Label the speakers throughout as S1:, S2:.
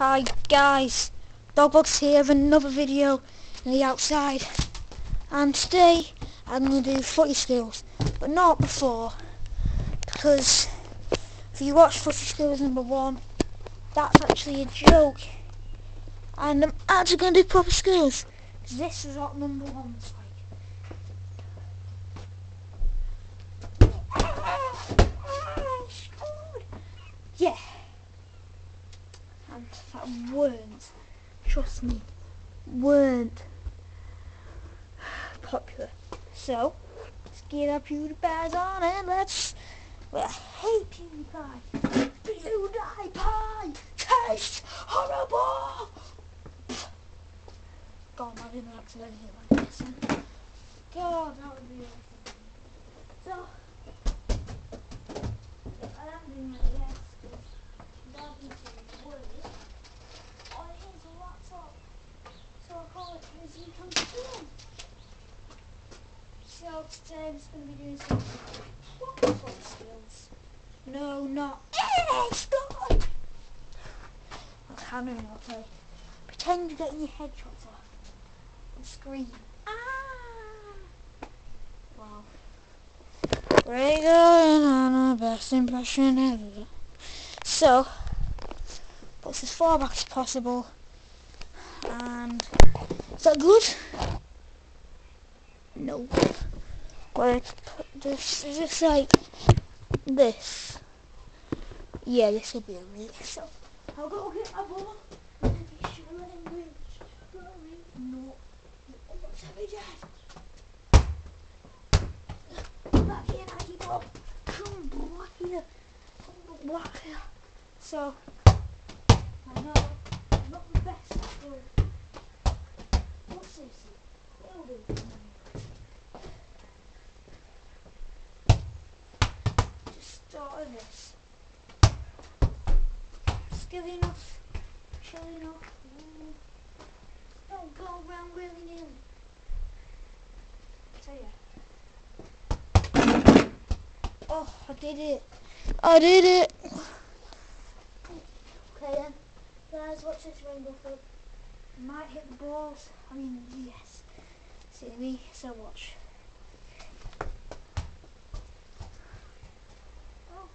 S1: Hi guys, Dogbox here with another video in the outside. And today I'm going to do footy skills but not before because if you watch footy skills number one that's actually a joke. And I'm actually going to do proper skills because this is what number one's like. Oh, yeah and that weren't, trust me, weren't popular. So, let's get our PewDiePies on and let's, well, hey PewDiePie, PewDiePie tastes horrible! God, I didn't accidentally hit like this. God, that would be. So, I am doing my best. That would be worse. Oh, here's a laptop. So I call it Museum Computer. So today I'm No, not Stop! I can't even play. Pretend you're getting your head chopped off and scream. Ah! Wow. We're going on a best impression ever. So, puts as far back as possible. And is that good? No. But this is just like this. Yeah, this will be a me. So I'll go get my ball. So I know I'm not the best at school. What's this? Start with this. Skill enough, chill enough. Mm. Don't go around willy nilly. Tell ya. Oh, I did it. I did it. Okay then. Guys, watch this rainbow flip. Might hit the balls. I mean, yes. See me? So watch. Oh.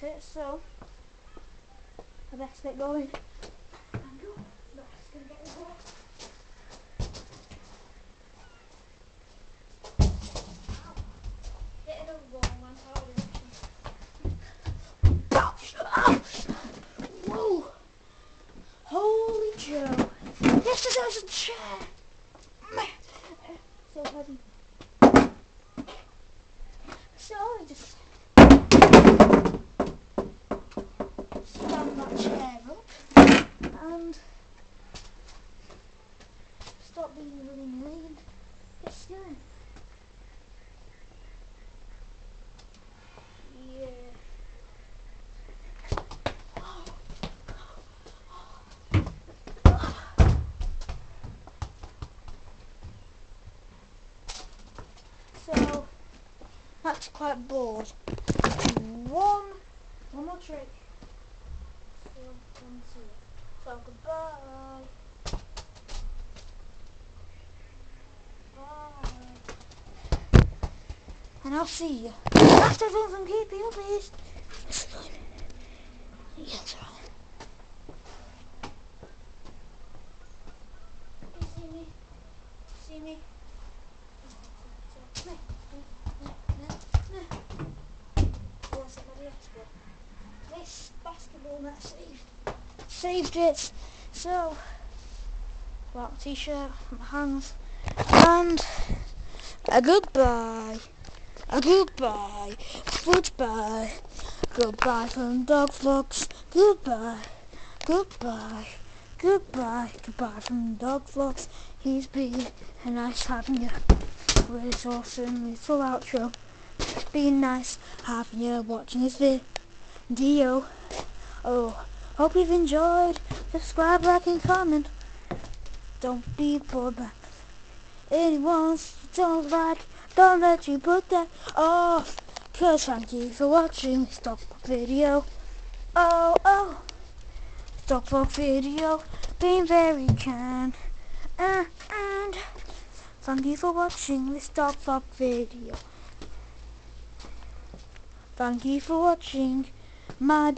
S1: That's it. So, I best get going. And go. Yes, there's a chair! So heavy. So I just stand that chair up and stop being really nilly and get going. Yeah. So that's quite bored. One, one more trick. So, goodbye. Bye. And I'll see you after doing some keeping please. Yes, right. See me? See me? This net saved, saved it. So, black t-shirt, my hands, and a goodbye, a goodbye, goodbye, goodbye from dog vlogs, goodbye, goodbye, goodbye, goodbye from dog vlogs. He's been a nice having you this awesome little outro. Being nice having you watching this video. Oh, hope you've enjoyed. Subscribe, like and comment. Don't be bored by anyone don't like. Don't let you put that off. Cause thank you for watching this top video. Oh, oh. Vlog video, being very kind. Uh, and thank you for watching this vlog video. Thank you for watching my